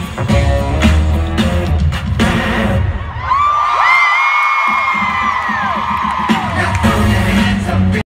Yeah.